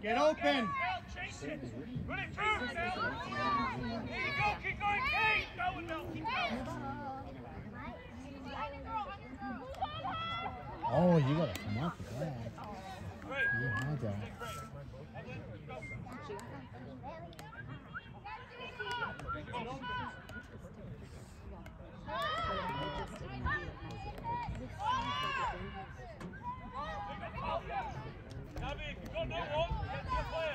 Get open. Chase it. Run it through, Mel. Keep going, keep going, keep going, Mel. Keep going. Oh, you gotta come up with that. Great. You had that. David, you got no one.